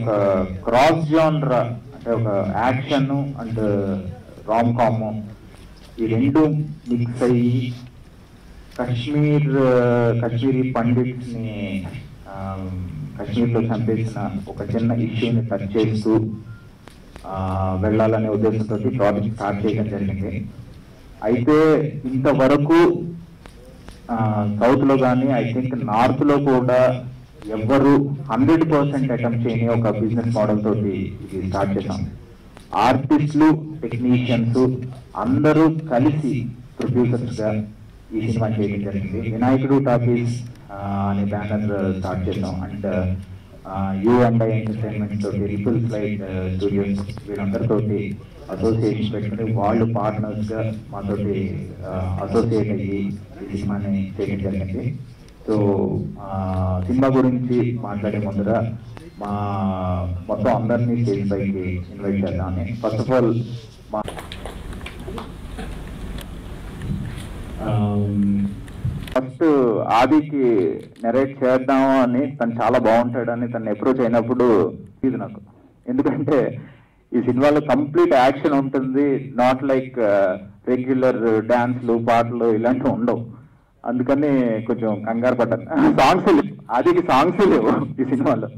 ఒక క్రాస్ జాన్ర అంటే ఒక యాక్షన్ అండ్ రామ్ కామ్ ఈ రెండు మిక్స్ అయ్యి కశ్మీర్ కశ్మీరీ పండిట్స్ని కశ్మీర్లో చంపేసిన ఒక చిన్న ఇష్యూని టచ్ చేస్తూ వెళ్ళాలనే ఉద్దేశంతో ప్రాజెక్ట్ స్టార్ట్ చేయడం జరిగింది. అయితే ఇంతవరకు సౌత్లో కానీ ఐ థింక్ నార్త్లో కూడా ఎవ్వరు హండ్రెడ్ పర్సెంట్ అటెంప్ట్ చేయని ఒక బిజినెస్ మోడల్ తోటి ఇది స్టార్ట్ చేశాం. ఆర్టిస్టులు టెక్నీషియన్స్ అందరూ కలిసి ప్రొడ్యూసర్స్గా ఈ సినిమా చేయడం జరిగింది. వినాయకుడు టాకీస్ అనే బ్యానర్ స్టార్ట్ చేసాం and You and I Entertainment తోటి రిపుల్ ఫ్లైట్ స్టూడియోస్ వీళ్ళందరితోటి అసోసియేషన్ పెట్టుకుని వాళ్ళు పార్ట్నర్స్గా మాతోటి అసోసియేట్ అయ్యి ఈ సినిమాని చేయడం జరిగింది. సో సినిమా గురించి మాట్లాడే ముందర మా మొత్తం అందరినీ స్టేజ్ పైకి ఇన్వైట్ చేద్దామని ఫస్ట్ ఆఫ్ ఆల్ మా ఫస్ట్ ఆదికి నెరేట్ చేద్దాము అని తను చాలా బాగుంటాడని తను అప్రోచ్ అయినప్పుడు ఇది నాకు. ఎందుకంటే ఈ సినిమాలో కంప్లీట్ యాక్షన్ ఉంటుంది నాట్ లైక్ రెగ్యులర్ డాన్స్లు పాటలు ఇలాంటివి ఉండవు. అందుకని కొంచెం కంగారు పడ్డాను. సాంగ్స్ లేవు. ఆదికి సాంగ్స్ లేవు ఈ సినిమాలో.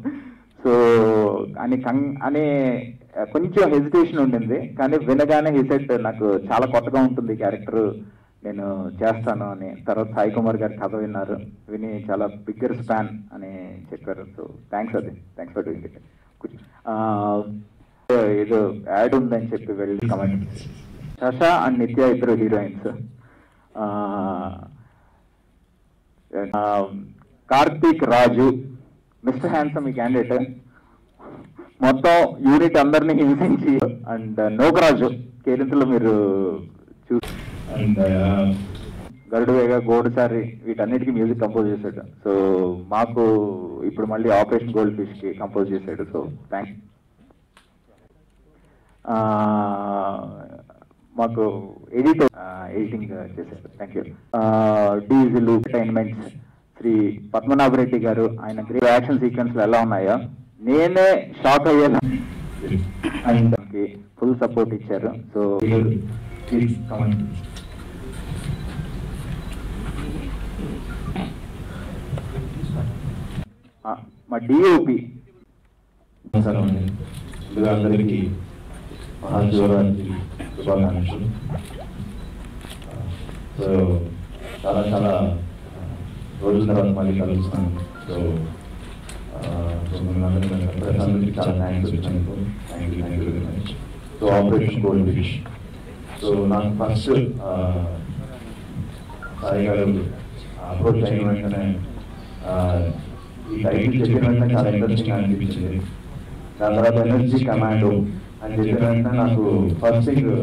సో అని కంగ్ అని కొంచెం హెజిటేషన్ ఉండింది. కానీ వినగానే హిసెట్ నాకు చాలా కొత్తగా ఉంటుంది క్యారెక్టర్ నేను చేస్తాను అని. తర్వాత సాయి కుమార్ గారి కథ విన్నారు. విని చాలా బిగ్గర్ స్పాన్ అని చెప్పారు. సో థ్యాంక్స్ అది. థ్యాంక్స్ ఫర్ డూయింగ్ ఇట్ ఏదో యాడ్ ఉందని చెప్పి వెళ్ళి కమెంట్ శశ అండ్ నిత్య ఇద్దరు heroines Um, Karthik Raju mister handsome ఈ క్యాండిడేట్ మొత్తం యూనిట్ అందరినీ హింసించి అండ్ uh, నోకరాజు కేరింతలో మీరు చూ అండ్ uh, గరుడువేగ గోడుసారి వీటన్నిటికీ మ్యూజిక్ కంపోజ్ చేశాడు. సో మాకు ఇప్పుడు మళ్ళీ ఆపరేషన్ గోల్డ్ ఫిష్కి కంపోజ్ చేశాడు సో థ్యాంక్స్ మాకు ఎడిట్ ఎడిటింగ్ చేశారు. Thank you Diesel Entertainments Shri Padmanabha Reddy garu ఆయన గ్రే యాక్షన్ సీక్వెన్స్ ఎలా ఉన్నాయో నేనే షాక్ అయ్యాను. అండ్ ఫుల్ సపోర్ట్ ఇచ్చారు. సో మా డిఓపి అందరికీ మహాశివరాత్రి శుభాకాంక్షలు సో చాలా చాలా రోజుల తర్వాత మళ్ళీ కలుస్తున్నాను సో సో మిమ్మల్ని అందరికీ చాలా థ్యాంక్స్ వచ్చినందుకు. Thank you thank you very much so Operation Gold Fish so నాకు ఫస్ట్ సాయి గారు అప్రోచ్ అయిన వెంటనే ఆ, ఈ టైటిల్ చెప్పిన వెంటనే చాలా ఇంట్రెస్టింగ్ అనిపించింది. దాని తర్వాత ఎనర్జీ కమాండో అని చెప్పిన నాకు ఫస్ట్ థింగ్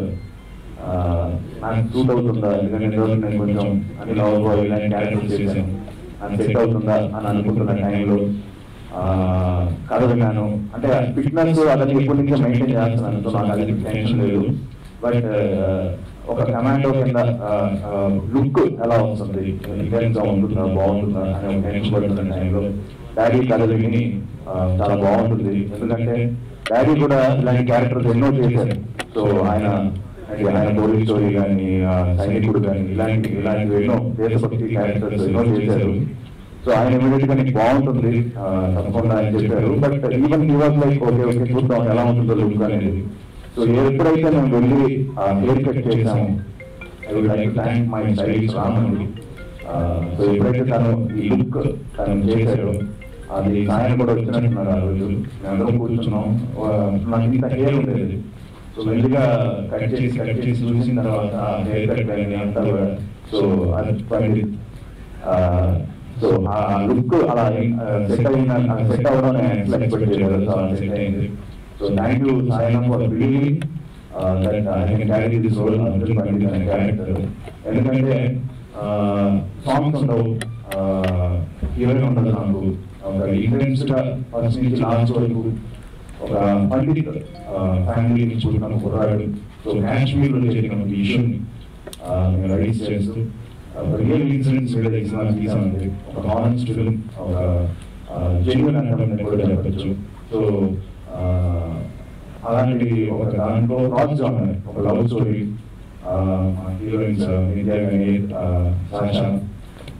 నాకు సూట్ అవుతుందా? ఎందుకంటే ఈ నేను కొంచెం అన్ని లవ్ బాయ్ ఇలాంటి క్యారెక్టర్స్ చేశాను. నాకు సెట్ అవుతుందా అని అనుకుంటున్న టైంలో కథ విన్నాను. అంటే ఫిట్నెస్ అతన్ని ఎప్పటి నుంచో మెయింటైన్ చేస్తున్నాను. సో నాకు అది టెన్షన్ లేదు. బట్ ఒక కమాండో కింద లుక్ ఎలా వస్తుంది? ఇంటెన్స్గా ఉంటుందా? బాగుంటుందా? అనే ఒక టెన్షన్ పడుతున్న టైంలో డాడీ కథ విని చాలా బాగుంటుంది. ఎందుకంటే డాడీ కూడా ఇలాంటి క్యారెక్టర్స్ ఎన్నో చేశారు. సో ఆయన ఆయన పోలీస్ స్టోరీ కానీ సైనికుడు కానీ ఇలాంటి ఇలాంటివి ఎన్నో దేశభక్తి క్యారెక్టర్స్ ఎన్నో చేశారు. సో ఆయన ఇమీడియట్గా నీకు బాగుంటుంది. తప్పకుండా ఆయన చెప్పారు. But even was like okay okay చూద్దాం ఎలా ఉంటుందో లుక్ అనేది. సో ఎప్పుడైతే మేము వెళ్ళి హెయిర్ కట్ చేసాము I would like thank my stylish రామండి so ఎప్పుడైతే తను ఈ లుక్ తను చేశాడు అది ఆయన కూడా వచ్చినట్టున్నారు ఆ రోజు. మేమందరం కూర్చున్నాం. నాకు ఇంత హెయిర్ ఉండేది సో మెల్లిగా కట్ చేసి కట్ చేసి చూసిన తర్వాత హెయిర్ కట్ అంతా కూడా. సో అది సో ఆ లుక్ అలా సెట్ అయిన సెట్ అవ్వడం నేను ఎక్స్పెక్ట్ చేయలేదు. సో అలా సెట్ అయింది. So thank you Sayanna for believing that I can carry this role Arjun Pandit అనే క్యారెక్టర్ ఎందుకంటే సాంగ్స్ ఉండవు హీరోయిన్ ఉండదు నాకు ఒక ఇంటెన్స్గా ఫస్ట్ నుంచి లాస్ట్ వరకు ఒక పండిత్ ఫ్యామిలీ నుంచి పుట్టిన కుర్రాడు సో కాశ్మీర్లో జరిగిన ఒక ఇష్యూని నేను చేస్తూ రియల్ ఇన్సిడెంట్స్ మీద ఈ సినిమా తీసామండి ఒక హానెస్ట్ ఫిల్మ్ ఒక జెన్యున్ అనడం కూడా చెప్పచ్చు. సో అలాంటి ఒక దాంట్లో క్రాస్ జాన్ ఒక love story heroines Vidya Ganesh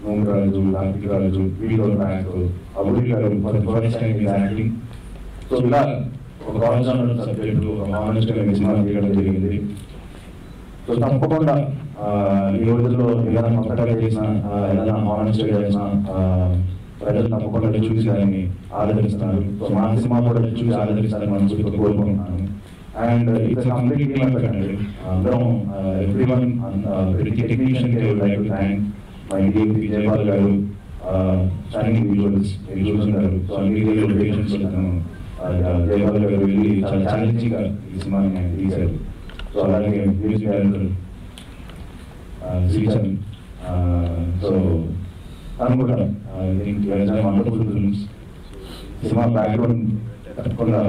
Sasha Numaraju Karthik Raju video bank అబుడి garu for first time is acting so ఇలా ఒక క్రాస్ జానర్ సబ్జెక్ట్ ఒక హానెస్ట్ సినిమా తీయడం జరిగింది. సో తప్పకుండా ఈ రోజుల్లో ఏదైనా కొత్తగా చేసిన ఏదైనా హానెస్ట్ చేసిన ప్రజలు తప్పకుండా చూసి దాన్ని ఆదరిస్తున్నారు సో మా సినిమా కూడా చూసి ఆదరిస్తారని మనసు కోరుకుంటున్నాను. And it's complete team effort అండి అందరం ఎవ్రీ వన్ ప్రతి టెక్నీషియన్కి like thank my Jayapal garu stunning visuals చూస్తున్నారు సో అన్ని లొకేషన్స్ జయపాల్ గారు వెళ్ళి చాలా ఈ సినిమాని తీశారు. సో అలాగే మ్యూజిక్ డైరెక్టర్ శ్రీచంద్ సో తను కూడా వండర్ఫుల్ ఫిల్మ్స్ సినిమా బ్యాక్గ్రౌండ్ తప్పకుండా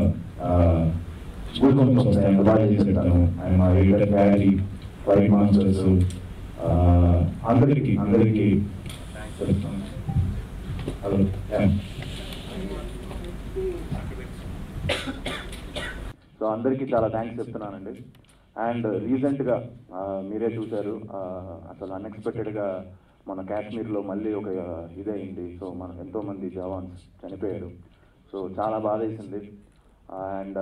గూడ్ వస్తాయి. అంత బాగా చేశాడు ఆయన మా ఎడిటర్ గ్యాలరీ వైట్ మాన్సర్స్ అందరికీ అందరికీ సో అందరికీ చాలా థ్యాంక్స్ చెప్తున్నానండి. అండ్ రీసెంట్గా మీరే చూశారు. అసలు అన్ఎక్స్పెక్టెడ్గా మన కాశ్మీర్లో మళ్ళీ ఒక ఇదయింది. సో మన ఎంతోమంది జవాన్స్ చనిపోయారు. సో చాలా బాధ వేసింది అండ్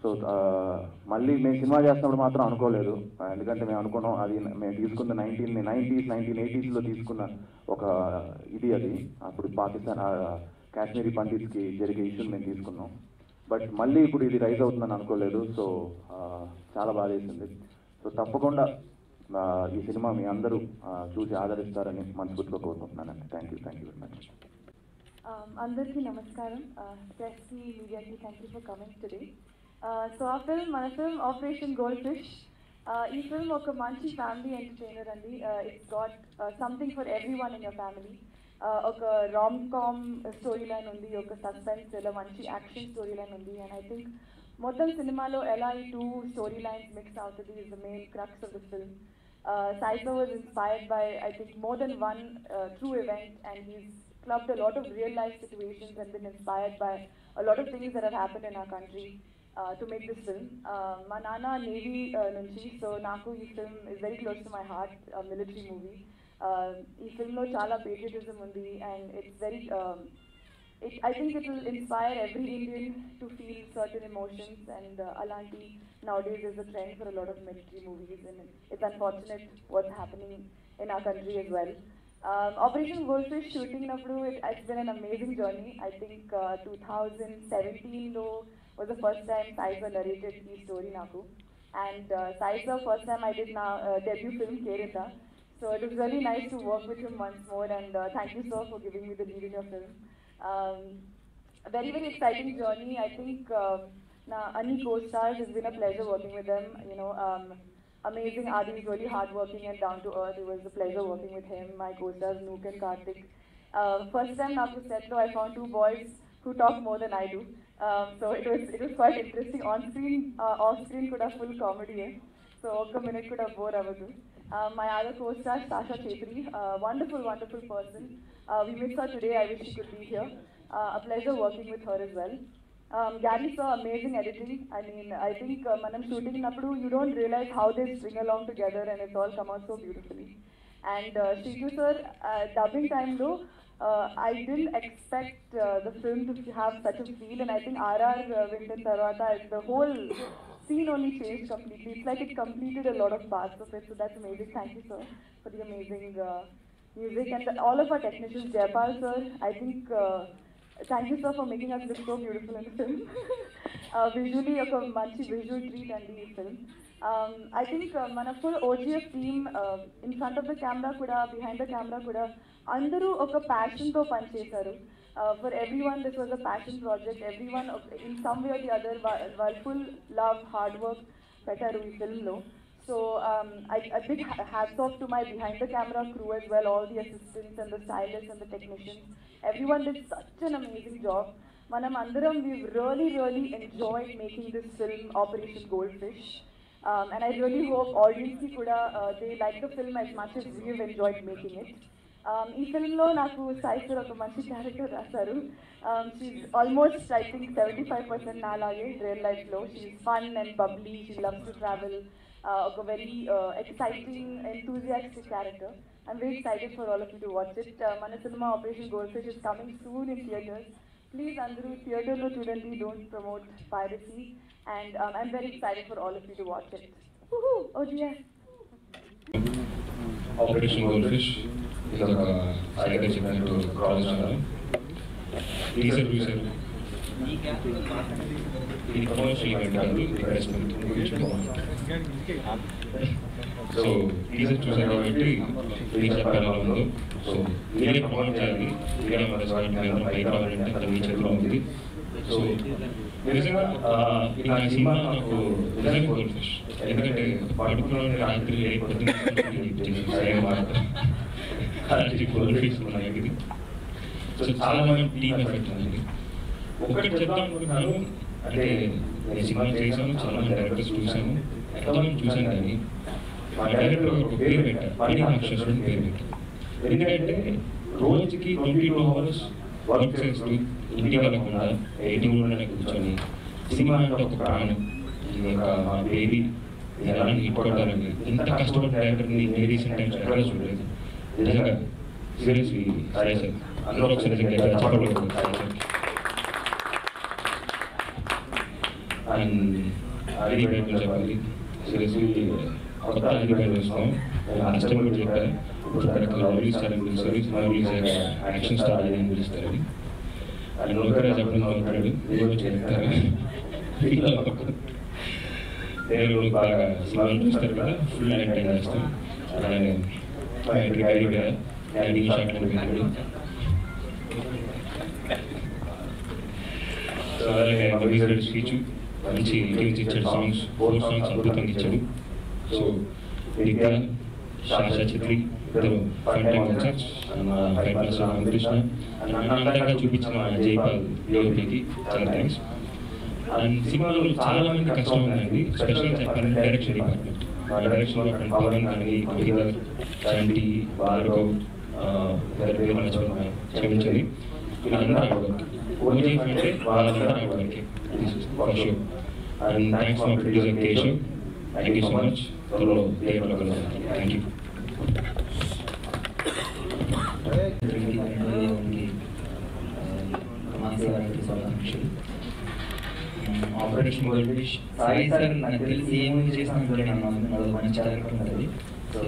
సో uh, uh, మళ్ళీ మేము సినిమా చేస్తున్నప్పుడు మాత్రం అనుకోలేదు. ఎందుకంటే మేము అనుకున్నాం అది మేము తీసుకున్న నైన్టీన్ నైన్టీస్ నైన్టీన్ ఎయిటీస్లో తీసుకున్న ఒక ఇది అది. అప్పుడు పాకిస్తాన్ కాశ్మీరీ పండిట్స్కి జరిగే ఇష్యూని మేము తీసుకున్నాం. బట్ మళ్ళీ ఇప్పుడు ఇది రైజ్ అవుతుందని అనుకోలేదు. సో uh, చాలా బాధేసింది సో తప్పకుండా ఈ సినిమా మీ అందరూ చూసి ఆదరిస్తారని మనస్ఫూర్తిగా కోరుకుంటున్నానండి. Thank you thank you very much Um, అందరికీ నమస్కారం ప్రెస్కి మీడియాకి thank you for coming today so ఆ ఫిల్మ్ మన ఫిల్మ్ ఆపరేషన్ గోల్డ్ ఫిష్ ఈ ఫిల్మ్ ఒక మంచి ఫ్యామిలీ ఎంటర్టైనర్ అండి it's got something for everyone in your family ఒక రామ్ కామ్ స్టోరీ లైన్ ఉంది ఒక సస్పెన్స్ ఇలా మంచి యాక్షన్ స్టోరీ లైన్ ఉంది అండ్ ఐ థింక్ మొత్తం సినిమాలో ఎలా ఈ టూ స్టోరీ లైన్స్ మిక్స్ అవుతుంది is the main crux of the film uh, Saifa was inspired by, I think, more than one uh, true event, and he's clubbed a lot of real life situations and been inspired by a lot of things that have happened in our country uh, to make this film. Uh, Navy uh, nunchi, so Naku, this film is very close to my heart, a military movie. This film lo chala patriotism undi and it's very, um, it, I think it will inspire every Indian to feel certain emotions and uh, Alanti nowadays is a trend for a lot of military movies and it's unfortunate what's happening in our country as well. Um, Operation Goldfish shooting Navru, it, it's been an amazing journey. I think uh, 2017 though was the first time Saiza narrated the story Naku. And uh, Saiza, first time I did now uh, debut film Kerala. So it was really nice to work with him once more, and uh, thank you, sir, for giving me the lead in your film. Um, a very, very exciting journey. I think uh, now, Ani co-stars, it's been a pleasure working with them. You know, um, amazing Adi is really hardworking and down to earth. It was a pleasure working with him, my co-stars Nook and Kartik. Uh, first time after set though, I found two boys who talk more than I do. Um, so it was it was quite interesting. On screen, uh, off screen could have full comedy. Eh? So oka minute could have bore avadu. Uh, my other co-star Sasha Chetri, uh, wonderful, wonderful person. Uh, we miss her today. I wish she could be here. Uh, a pleasure working with her as well. Um, Gary saw amazing editing. I mean, I think uh, manam shooting nappudu, you don't realize how they string along together, and it's all come out so beautifully. And uh, Shitu sir, uh, dubbing time though, uh, I didn't expect uh, the film to have such a feel, and I think RR uh, Vinton Tarvata, the whole scene only changed completely. It's like it completed a lot of parts of it, so that's amazing. Thank you, sir, for the amazing uh, music. And the, all of our technicians, Jayapal, sir, I think, thank you sir for making us look so beautiful in film visually ఒక మంచి visual treat అండి ఈ film I think మన full OGF team in front of the camera కూడా behind the camera కూడా అందరూ ఒక ప్యాషన్తో పనిచేశారు. For everyone this was a passion project everyone in some way the other were full love hard work పెట్టారు ఈ ఫిల్మ్లో So I a big ha- hats off to my behind the camera crew as well, all the assistants and the stylists and the technicians. Everyone did such an amazing job. Manam Andaram, we've really, really enjoyed making this film, Operation Goldfish. Um, and I really hope audience kuda, uh, they like the film as much as we've enjoyed making it. Um, ఈ ఫిల్మ్లో నాకు cipher ఒక మంచి character రాశారు she almost I think seventy five percent నాలాగే real లైఫ్లో she fun and bubbly she loves to travel uh, a very uh, exciting, enthusiastic character. I'm very excited for all of you to watch it. Uh, Mana Cinema Operation Goldfish is coming soon in theatres. Please, Andrew, theatre no children, don't promote piracy. And um, I'm very excited for all of you to watch it. Woohoo! Oh. Operation Goldfish is a fighter segment to college. Diesel, diesel. ఈ promotion event కాదు గురించి so teaser చూసారు కాబట్టి ఇది చెప్పాలి ఉందో so మీరే promote చేయాలి మన జాయింట్ మీద పైకి అది మీ చేతిలో ఉంది సో నిజంగా సినిమా నాకు నిజంగా ఎందుకంటే పడుకున్న రాత్రి అలాంటి ఉన్నాయి సో చాలా మంది టీమ్ ఎఫెక్ట్ ఉంది ఒకటి చెప్తాను అనుకుంటున్నాను. అంటే నేను సినిమా చేశాను చాలా మంది డైరెక్టర్స్ చూశాను ఎంతమంది చూశాను కానీ మా డైరెక్టర్ ఒక పేరు పెట్టాను పని అక్షరం పేరు పెట్టాను ఎందుకంటే రోజుకి ట్వంటీ టూ అవర్స్ వర్క్ చేస్తూ ఇంటికి వెళ్ళకుండా ఎయిటింగ్లోనే కూర్చొని సినిమా అంటే ఒక ప్రాణం. ఈ యొక్క మా బేబీ ఇది ఎలాంటి హిట్ ఇంత కష్టపడి డైరెక్టర్ని నేను రీసెంట్ టైమ్స్ ఎక్కడ చూడలేదు. నిజంగా సీరియస్లీ సారీ సార్. అందరూ ఒకసారి నిజంగా చెప్పండి సారీ సార్ అండ్ అది చెప్పాలి. సీరియస్లీ కొత్త అది బయట చూస్తాం అష్టం కూడా చెప్పారు ఇప్పుడు కరెక్ట్ పిలుస్తారు. యాక్షన్ స్టార్ అని పిలుస్తారు. అది అది చెప్పడం నొక్కడు ఏదో చేస్తారు. బాగా సినిమాలు చూస్తారు కదా. ఫుల్ ఎంటర్టైన్ చేస్తాం అలానే బయటకి ఐడియా షాట్ సో అలాగే స్పీచ్ మంచి లిరిక్స్ ఇచ్చాడు సాంగ్స్ ఫోర్ సాంగ్స్ అద్భుతంగా ఇచ్చాడు. సో దివ్య శాషా చిత్రి ఇద్దరు ఫైవ్ టైం వచ్చారు ఫైవ్ ప్లస్ రామకృష్ణ అందంగా చూపించిన మా జైపాల్ యోగికి చాలా థ్యాంక్స్ అండ్ సినిమాలో చాలా మంది కష్టం ఉందండి. స్పెషల్ చెప్పాలంటే డైరెక్షన్ డిపార్ట్మెంట్ మా డైరెక్షన్లో పవన్ కానీ చంటి భార్గవ్ పేరు క్షమించండి వీళ్ళందరూ ఓజీ అంటే వాళ్ళందరూ work for sure and thanks presentation. Thank Keshav thank you so much త్వరలో థియేటర్లో కలుద్దాం thank you Operation Gold Sai sir నాకు తెలిసి ఏ చేసినా కూడా నేను అందుకున్నాడు మంచి character so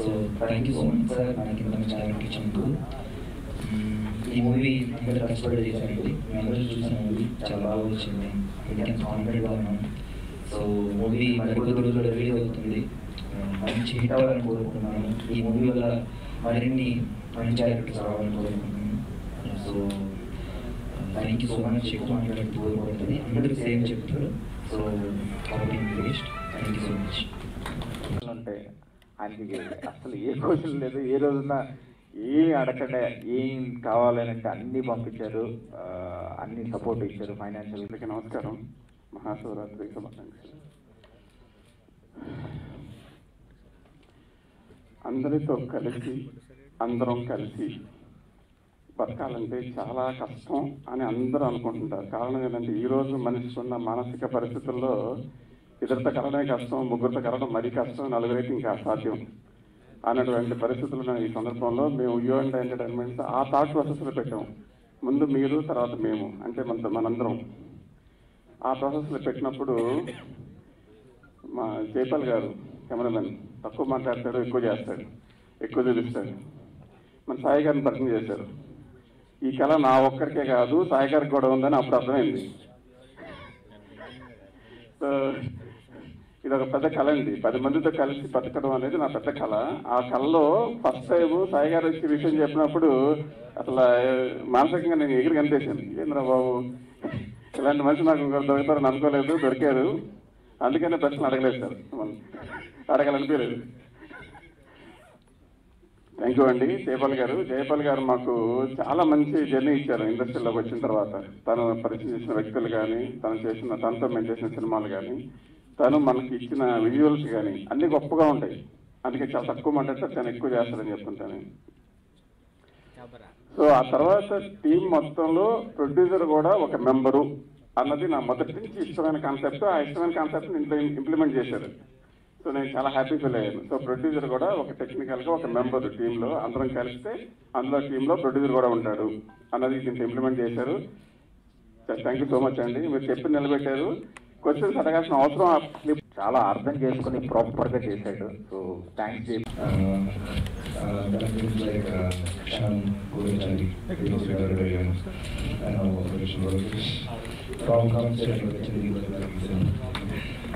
so thank you so much sir నాకు ఇంత మంచి క్యారెక్టర్ ఈ మూవీ అందరూ కష్టపడి చేశారండి. మీ అందరూ చూసిన మూవీ చాలా బాగా వచ్చింది. అందుకని కాన్ఫిడెంట్గా ఉన్నాను సో మూవీ మరికొద్ది రోజుల్లో రిలీజ్ అవుతుంది. మంచి హిట్ అవ్వాలని కోరుకుంటున్నాను. ఈ మూవీ వల్ల మరిన్ని మంచి క్యారెక్టర్స్ రావాలని కోరుకుంటున్నాను. So thank you so much ఎక్కువ మాట్లాడడానికి కోరుకుంటుంది అందరికీ సేమ్ చెప్తారు సో కాబట్టి waste thank you so much ఉంటే ఆయనకి అసలు ఏ క్వశ్చన్ లేదు. ఏ రోజున ఏం అడగండి ఏం కావాలని అన్నీ అన్ని పంపించారు అన్ని సపోర్ట్ ఇచ్చారు ఫైనాన్షియల్ అందరికీ నమస్కారం. మహాశివరాత్రి శుభాకాంక్షలు. అందరితో కలిసి అందరం కలిసి బతకాలంటే చాలా కష్టం అని అందరూ అనుకుంటుంటారు. కారణం ఏంటంటే ఈరోజు మనిషికి ఉన్న మానసిక పరిస్థితుల్లో ఇద్దరితో కలడమే కష్టం ముగ్గురితో కలడం మరీ కష్టం నలుగురైతే ఇంకా అసాధ్యం. అన్నటువంటి పరిస్థితులు ఉన్న ఈ సందర్భంలో. మేము యూ అండ్ ఎంటర్టైన్మెంట్ ఆ థాట్ ప్రాసెస్లో పెట్టాము ముందు మీరు తర్వాత మేము అంటే మన మనందరం. ఆ ప్రాసెస్లో పెట్టినప్పుడు మా జైపాల్ గారు కెమెరామెన్ తక్కువ మాట్లాడతాడు ఎక్కువ చేస్తాడు ఎక్కువ చూపిస్తాడు. మన సాయి గారిని పరిచయం చేశారు. ఈ కళ నా ఒక్కరికే కాదు సాయి గారికి కూడా ఉందని అప్పుడు అర్థమైంది. సో ఇది ఒక పెద్ద కళ అండి. పది మందితో కలిసి బతకడం అనేది నా పెద్ద కళ. ఆ కళలో ఫస్ట్ టైం సాయి గారు వచ్చి విషయం చెప్పినప్పుడు అసలు మానసికంగా నేను ఎగిరి కనిపించాను ఏంద్రా బాబు? ఇలాంటి మనిషి నాకు ఇంకొకరు దొరుకుతారని అనుకోలేదు దొరికారు. అందుకనే ప్రశ్న అడగలేదు సార్. మిమ్మల్ని. అడగాలనిపించలేదు. థ్యాంక్ యూ అండి. జయపాల్ గారు జయపాల్ గారు మాకు చాలా మంచి జర్నీ ఇచ్చారు ఇండస్ట్రీలోకి వచ్చిన తర్వాత. తను పరిచయం చేసిన వ్యక్తులు కానీ తను చేసిన తనతో మేము చేసిన సినిమాలు కానీ. తను మనకి ఇచ్చిన విజువల్స్ కానీ అన్ని గొప్పగా ఉంటాయి. అందుకే చాలా తక్కువ మాట్లాడితే చాలా ఎక్కువ చేస్తారని చెప్తుంటాను సో ఆ తర్వాత టీం మొత్తంలో ప్రొడ్యూసర్ కూడా ఒక మెంబరు అన్నది నా మొదటి నుంచి ఇష్టమైన కాన్సెప్ట్ ఆ ఇష్టమైన కాన్సెప్ట్ ఇంప్లిమెంట్ చేశారు. సో నేను చాలా హ్యాపీ ఫీల్ అయ్యాను. సో ప్రొడ్యూసర్ కూడా ఒక టెక్నికల్గా ఒక మెంబర్ టీంలో అందరం కలిస్తే అందులో టీంలో ప్రొడ్యూసర్ కూడా ఉంటాడు అన్నది దీంట్లో ఇంప్లిమెంట్ చేశారు. థ్యాంక్ యూ సో మచ్ అండి. మీరు చెప్పి నిలబెట్టారు. క్వశ్చన్స్ అడగాల్సిన అవసరం చాలా అర్థం చేసుకుని ప్రాపర్గా చేశాడు సో థ్యాంక్స్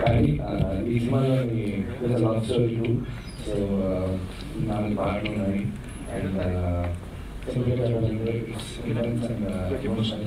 కానీ ఈ సినిమాలోని లాంగ్ స్టోరీ టూ సో నాలుగు పాటలు ఉన్నాయి అండ్ సెలబ్రేట్ అవ్వడం ఇట్స్ అండ్ ఎమోషన్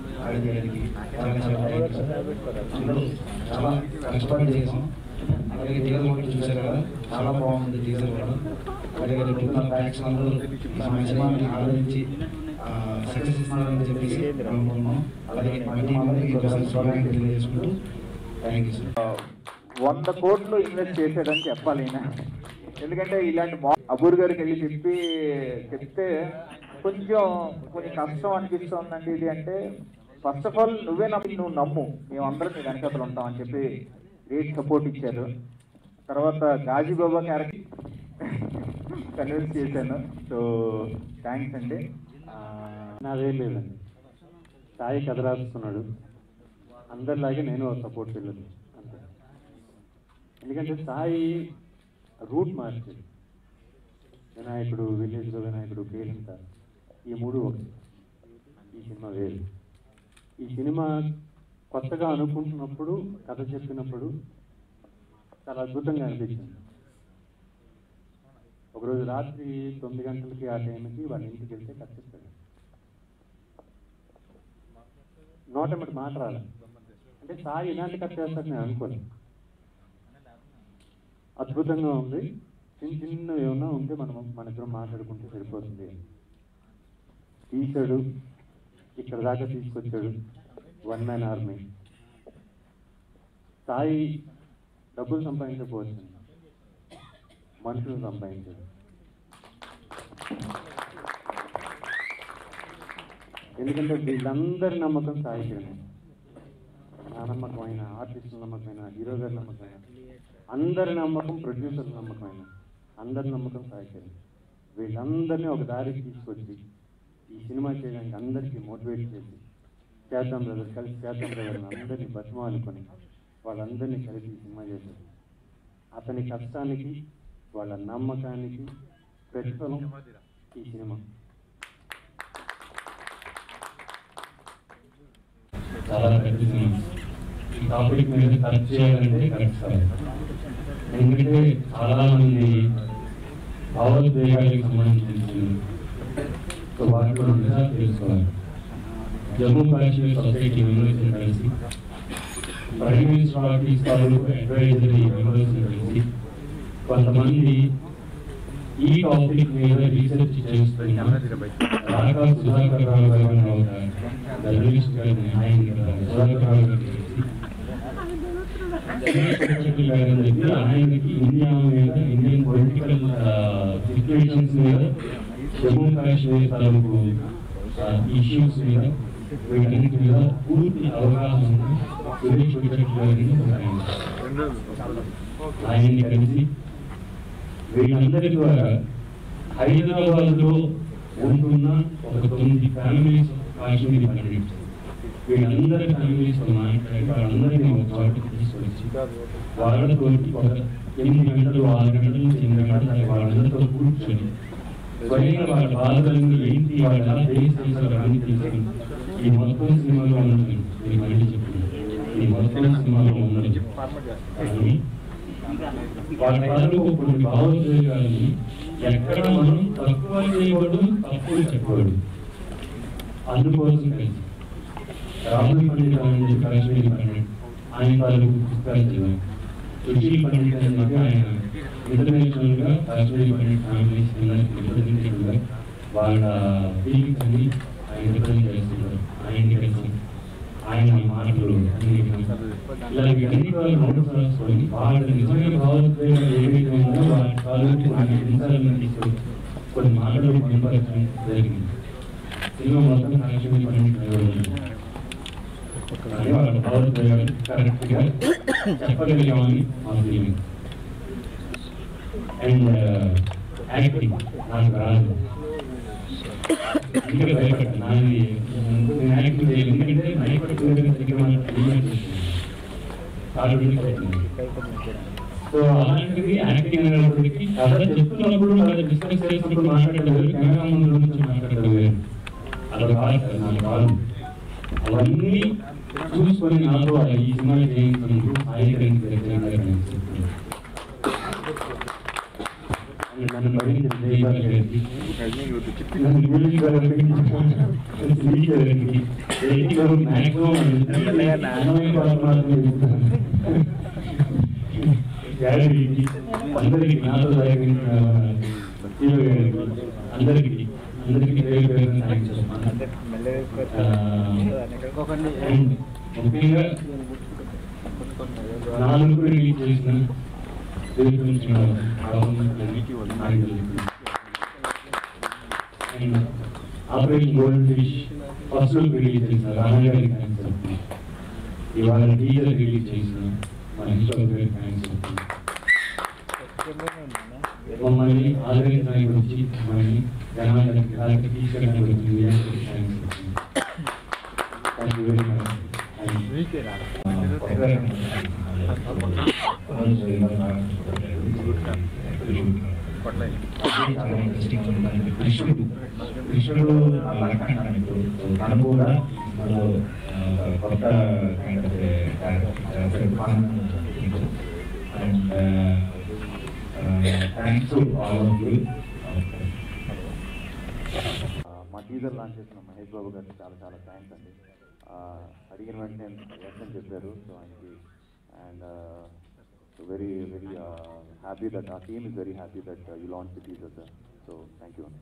ఆడియో చాలా అందరూ చాలా కష్టపడి చేసాం అలాగే టీజర్ కూడా చూశారు కదా చాలా బాగుంది టీజర్ కూడా అలాగే ఇప్పుడు ప్యాక్స్ అందరూ మా యజమాని ఆదరించి సక్సెస్ ఇస్తున్నారని చెప్పేసి అనుకుంటున్నాం అలాగే మా టీం అందరికీ ఒకసారి స్వాగతం తెలియజేసుకుంటూ థ్యాంక్ యూ సార్ వంద కోట్లు ఇన్వెస్ట్ చేశాడని చెప్పాలి ఈయన. ఎందుకంటే ఇలాంటి అబూర్ గారికి వెళ్ళి చెప్పి చెప్తే కొంచెం కొంచెం కష్టం అనిపిస్తుందండి ఇది అంటే ఫస్ట్ ఆఫ్ ఆల్ నువ్వే నమ్మి నువ్వు నమ్ము. మేమందరం నీ వెనకతలు అని చెప్పి గ్రేట్ సపోర్ట్ ఇచ్చారు. తర్వాత గాజీబాబా క్యారెక్టర్ కన్విన్స్ చేశాను. సో థ్యాంక్స్ అండి. నాదేం లేదండి. సాయి కథ రాస్తున్నాడు అందరిలాగే నేను సపోర్ట్ చేయలేదు అంతే. ఎందుకంటే సాయి రూట్ మార్చింది. వినాయకుడు విలేజ్లో వినాయకుడు కేలింత ఈ మూడు ఒకటి. ఈ సినిమా వేరు. ఈ సినిమా కొత్తగా అనుకుంటున్నప్పుడు కథ చెప్పినప్పుడు చాలా అద్భుతంగా అనిపించింది. ఒకరోజు రాత్రి తొమ్మిది గంటలకి ఆ టైంకి వాళ్ళ ఇంటికి వెళ్తే కథ చెప్పాడు. మీద మాట అంటే సాయి ఇలాంటి కథ చేస్తాడు నేను అనుకోను. అద్భుతంగా ఉంది. చిన్న చిన్న ఏమైనా ఉంటే మనం మన ఇద్దరం మాట్లాడుకుంటే సరిపోతుంది తీశాడు. ఇక్కడ దాకా తీసుకొచ్చాడు వన్ మ్యాన్ ఆర్మీ. సాయి డబ్బులు సంపాదించకపోవచ్చు. మనుషులు సంపాదించాడు ఎందుకంటే వీళ్ళందరి నమ్మకం సాయి కిరణ్ నా నమ్మకమైన ఆర్టిస్టుల నమ్మకమైన హీరో గారి నమ్మకమైన అందరి నమ్మకం ప్రొడ్యూసర్ నమ్మకమైన అందరి నమ్మకం సాయి కిరణ్ వీళ్ళందరినీ ఒక దారికి తీసుకొచ్చి సినిమా చేయడానికి అందరికీ మోటివేట్ చేసి చేద్దాం బ్రదర్ కలిసి చేద్దాం బ్రదర్ అందరినీ బతిమాలుకొని వాళ్ళందరినీ కలిసి సినిమా చేశారు అతని కష్టానికి వాళ్ళ నమ్మకానికి ప్రతిఫలం ఈ సినిమా. చాలా పెద్ద సినిమా. ఈ టాపిక్ మీద టచ్ చేయాలంటే కష్టం ఎందుకంటే చాలా మంది భావోద్వేగాలకు సంబంధించి సో వాటిలో నిజాలు తెలుసుకోవాలి జమ్మూ కాశ్మీర్ సొసైటీ మెంబర్స్ కలిసి ప్రైమ్ మినిస్టర్ ఆఫీస్ తాలూకు అడ్వైజరీ మెంబర్స్ కలిసి కొంతమంది ఈ టాపిక్ మీద రీసెర్చ్ చేస్తున్న రాకా సుధాకర్ రావు గారు అనే ఒక జర్నలిస్ట్ గారిని ఆయన సుధాకర్ రావు గారు కలిసి సెక్రటరీ గారు అని చెప్పి ఆయనకి ఇండియా మీద ఇండియన్ పొలిటికల్ సిచ్యువేషన్స్ మీద జమ్మూ కాశ్మీర్ తాలూకు ఇష్యూస్ మీద వీటన్నిటి మీద పూర్తి అవగాహన సురేష్ సెక్రటరీ గారిని ఒక ఆయన. ఆయన్ని కలిసి వీళ్ళందరి ద్వారా హైదరాబాద్లో ఉంటున్న ఒక తొమ్మిది ఫ్యామిలీస్ కాశ్మీరీ పండిట్స్ వీళ్ళందరి ఫ్యామిలీస్తో మాట్లాడి వాళ్ళందరినీ ఒక చోటకి తీసుకొచ్చి వాళ్ళతో ఒక ఎనిమిది గంటలు ఆరు గంటల నుంచి ఎనిమిది గంటల వాళ్ళందరితో కూర్చొని స్వయంగా వాళ్ళ బాధలను ఏంటి వాళ్ళు ఎలా ఫేస్ చేశారు అని తీసుకుని ఈ మొత్తం సినిమాలో ఉన్నది నేను మళ్ళీ చెప్తున్నాను ఈ మొత్తం సినిమాలో ఉన్నది కానీ వాళ్ళ తాలూకు కొన్ని భావోద్వేగాలని ఎక్కడ మనం తక్కువ చేయబడు తక్కువ చెప్పబడు అందుకోసం కలిసి రాముడి పండిట్ అని చెప్పి కాశ్మీరీ పండిట్ ఆయన తాలూకు పుస్తకాలు చదివాను సుశీల్ పండిట్ అని చెప్పి ఆయన ఇంటర్నేషనల్గా కాశ్మీరీ పండిట్ ఫ్యామిలీస్ పిల్లలకి రిప్రజెంటేటివ్గా వాళ్ళ ఫీలింగ్స్ అన్ని ఆయన రిప్రజెంట్ చేస్తున్నారు ఆయన్ని కలిసి ఆయన మాటలు అన్ని వాళ్ళు నోటు రాసుకొని వాళ్ళ నిజమైన భావోద్వేగం ఏవైతే ఉన్నాయో వాటి తాలూకు కొన్ని అంశాలను తీసుకొని కొన్ని మాటలు కనపరచడం జరిగింది సినిమా మొత్తం కాశ్మీరీ పండిట్ వాళ్ళ భావోద్వేగాలు కరెక్ట్గా చెప్పగలిగామని మా ఫీలింగ్ అండ్ యాక్టింగ్ నాకు రాదు అందుకే భయపడ్డా నాది నేను యాక్టింగ్ చేయలేదు ఎందుకంటే భయపడుతుంది దగ్గర మనం ట్రీట్మెంట్ చేస్తున్నాం సో అలాంటిది యాక్టింగ్ అనేటప్పటికి కథ చెప్తున్నప్పుడు కథ డిస్కస్ చేసినప్పుడు మాట్లాడడం వేరు కెమెరా ముందు నుంచి మాట్లాడడం వేరు అలా కాదు సార్ నాకు కాదు అవన్నీ చూసుకొని నాతో ఈ సినిమా చేయించినందుకు సాయి నన్ను భరించిన జయపాల్ గారికి నన్ను మ్యూజిక్ గారికి శ్రీ గారికి ఎయిటీ గారు మ్యాక్సిమం అన్నమయ్య పాట మాత్రమే చెప్తాను గ్యాలరీకి అందరికి నాతో గారికి అందరికి అందరికి ముఖ్యంగా నాలుగు రిలీజ్ చేసిన Operation Gold Fish first look release చేసిన రామగారి థ్యాంక్స్ చెప్తున్నాను ఇవాళ టీజర్ రిలీజ్ చేసిన మా ఇన్స్టా గారికి థ్యాంక్స్ చెప్తున్నాను మమ్మల్ని ఆదరించడానికి వచ్చి మమ్మల్ని జనానికి అలాగే తీసుకెళ్ళడానికి వచ్చి మీ అందరికీ థ్యాంక్స్ చెప్తున్నాను థ్యాంక్ యూ వెరీ మచ్ కృష్ణుడు కృష్ణుడు లక్ష్మణ్ తను కూడా కొత్త థ్యాంక్స్ ఆల్ ఆఫ్ యూ మా టీజర్ లాంచ్ చేసిన మహేష్ బాబు గారికి చాలా చాలా థ్యాంక్స్ అండి. అడిగిన వెంటనే ఎస్ అని చెప్పారు సో ఆయనకి and very very happy that uh team is very happy that you launch the teaser sir so thank you అండి